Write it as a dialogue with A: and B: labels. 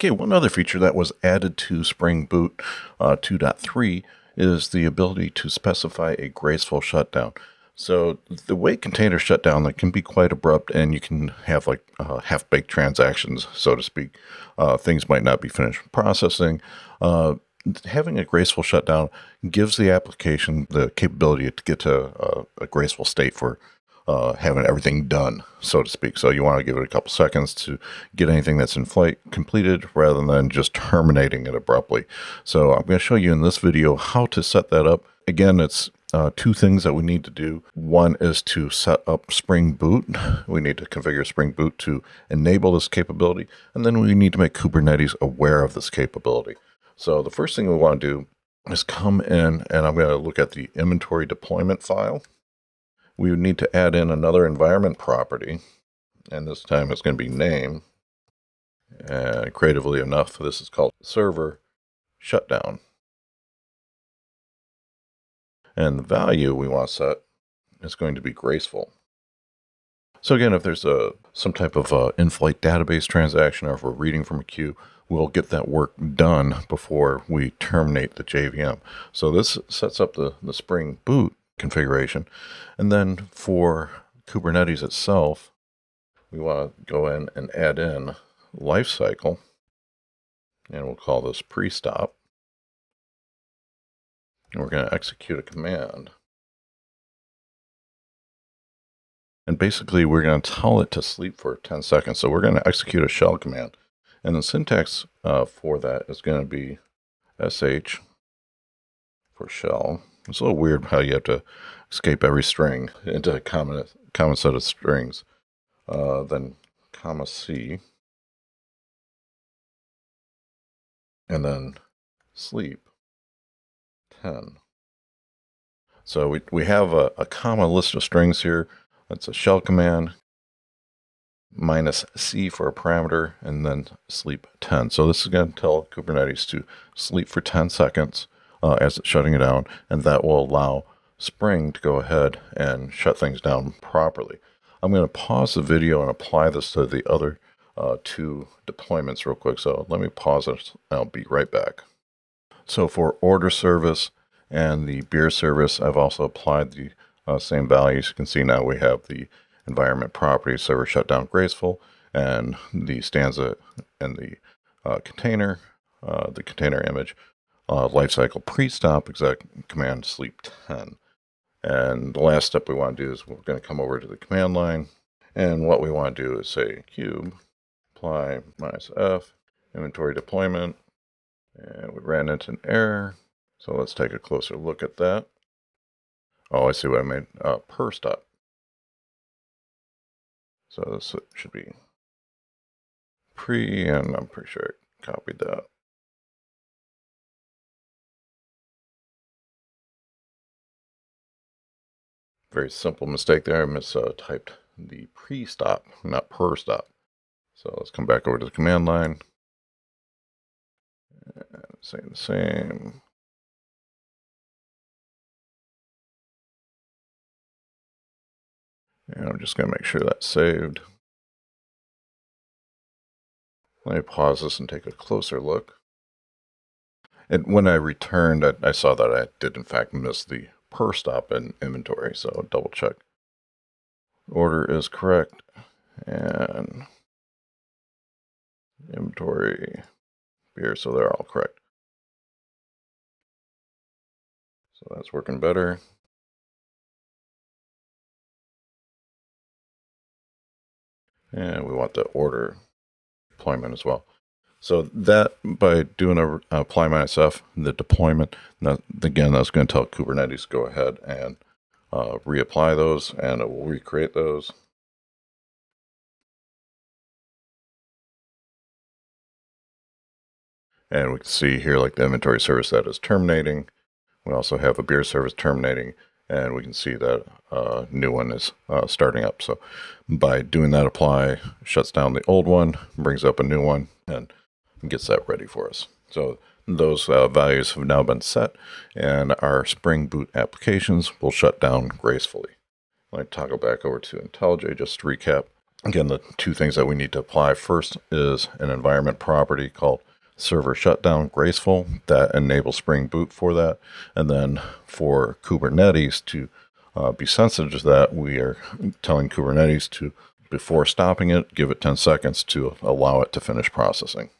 A: Okay, one other feature that was added to Spring Boot uh, 2.3 is the ability to specify a graceful shutdown. So the way containers shut down, they can be quite abrupt, and you can have like uh, half-baked transactions, so to speak. Uh, things might not be finished processing. Uh, having a graceful shutdown gives the application the capability to get to a, a graceful state for uh, having everything done, so to speak. So you want to give it a couple seconds to get anything that's in flight completed rather than just terminating it abruptly. So I'm going to show you in this video how to set that up. Again, it's uh, two things that we need to do. One is to set up Spring Boot. We need to configure Spring Boot to enable this capability, and then we need to make Kubernetes aware of this capability. So the first thing we want to do is come in, and I'm going to look at the inventory deployment file we would need to add in another environment property, and this time it's going to be name. And creatively enough, this is called server shutdown. And the value we want to set is going to be graceful. So again, if there's a some type of uh, in-flight database transaction or if we're reading from a queue, we'll get that work done before we terminate the JVM. So this sets up the, the Spring Boot configuration. And then for Kubernetes itself, we want to go in and add in lifecycle, and we'll call this pre-stop. And we're going to execute a command. And basically, we're going to tell it to sleep for 10 seconds. So we're going to execute a shell command. And the syntax uh, for that is going to be sh for shell. It's a little weird how you have to escape every string into a common, common set of strings. Uh, then comma C. And then sleep 10. So we, we have a, a comma list of strings here. That's a shell command minus C for a parameter and then sleep 10. So this is going to tell Kubernetes to sleep for 10 seconds uh, as it's shutting it down, and that will allow Spring to go ahead and shut things down properly. I'm going to pause the video and apply this to the other uh, two deployments real quick. So let me pause it. I'll be right back. So for order service and the beer service, I've also applied the uh, same values. You can see now we have the environment property server shutdown graceful and the stanza and the uh, container, uh, the container image uh, lifecycle pre-stop exec command sleep 10. And the last step we want to do is we're going to come over to the command line. And what we want to do is say cube apply minus f inventory deployment. And we ran into an error. So let's take a closer look at that. Oh, I see what I made. Uh, per stop. So this should be pre, and I'm pretty sure I copied that. Very simple mistake there. I mistyped uh, the pre-stop, not per stop. So let's come back over to the command line. And say the same. And I'm just going to make sure that's saved. Let me pause this and take a closer look. And when I returned, I, I saw that I did in fact miss the per stop in inventory. So double check. Order is correct. And inventory beer, so they're all correct. So that's working better. And we want the order deployment as well. So that by doing a, apply minus f, the deployment, that, again, that's going to tell Kubernetes go ahead and uh, reapply those, and it will recreate those. And we can see here like the inventory service that is terminating. We also have a beer service terminating, and we can see that a uh, new one is uh, starting up. So by doing that apply, shuts down the old one, brings up a new one, and gets that ready for us. So those uh, values have now been set and our Spring Boot applications will shut down gracefully. Me toggle back over to IntelliJ just to recap. again, the two things that we need to apply first is an environment property called server shutdown graceful that enables Spring Boot for that. And then for Kubernetes to uh, be sensitive to that, we are telling Kubernetes to, before stopping it, give it 10 seconds to allow it to finish processing.